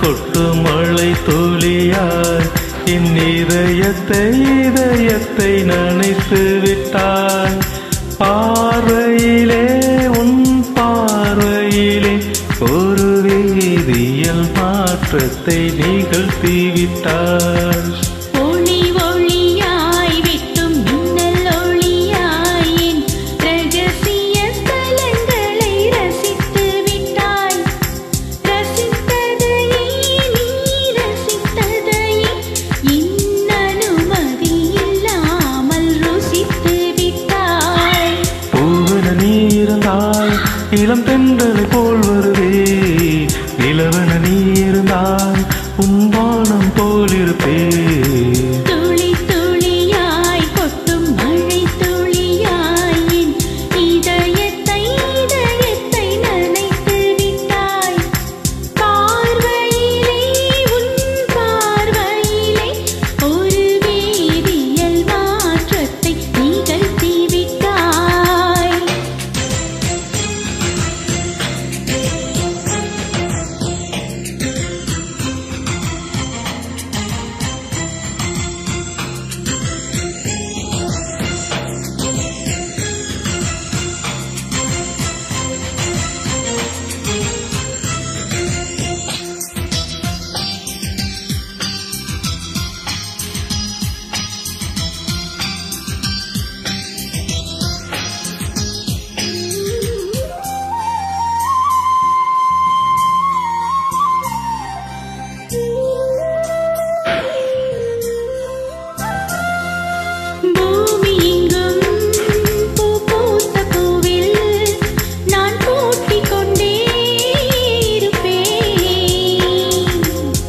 கொட்டு மழை துளியாய் என் இதயத்தை இதயத்தை நனைத்து விட்டாய். பார்வையிலே உன் பார்வையிலே ஒரு வேதியியல் மாற்றத்தை நிகழ்த்தி விட்டாய். இளம் தென்றலை போல் வருவே நிலவன நீ இருந்தால் உன்பானம் போல் இருப்பே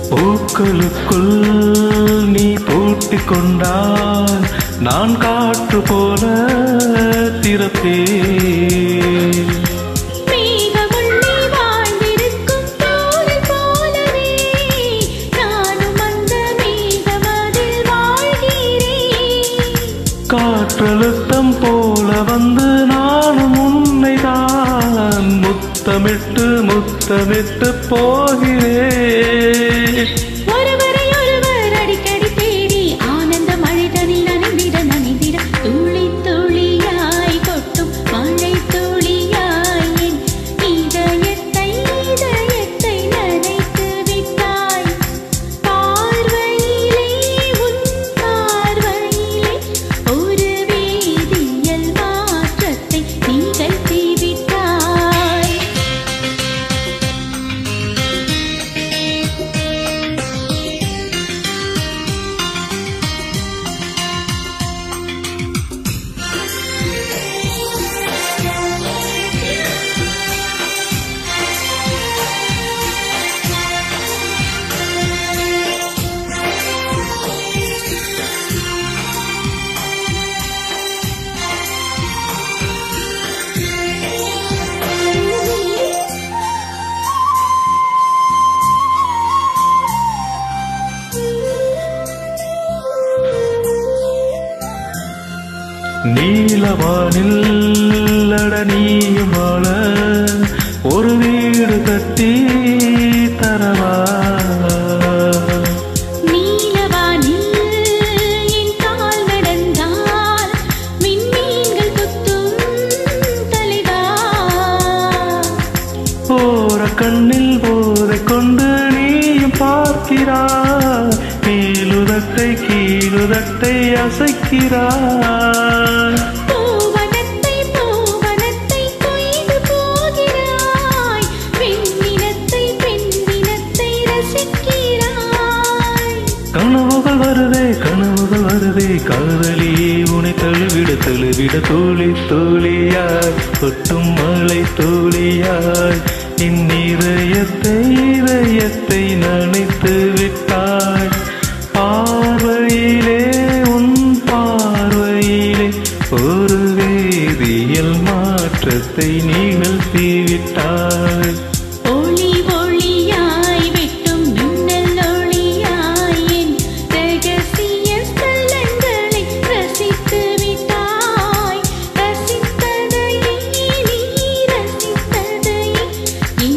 பூக்களுக்குள் நீ பூட்டிக் கொண்டால் நான் காற்று போல வாழ்கிறேன். காற்றழுத்தம் போல வந்து நானும் உன்னை தான் முத்தமிட்டு முத்தமிட்டு போகிறேன். Marina. நீலவானில் நீயும் வாழ ஒரு வீடு கட்டி அசைக்கிறாய். பூவனத்தை ரசிக்கிறாய். கனவுகள் வருதே கனவுகள் வருதே காதலியே உனை தழுவிட தழுவிட தூளி தூளியாய் கொட்டும் மழை தூளியாய் என் இதயத்தை இதயத்தை வெளிச்சத்தை நீங்கள் தீவிட்டாய் ஒளி ஒளியாய் வெட்டும் மின்னல் ஒளியாயின் ரகசிய ஸ்தலங்களை ரசித்து விட்டாய். ரசித்ததையே நீ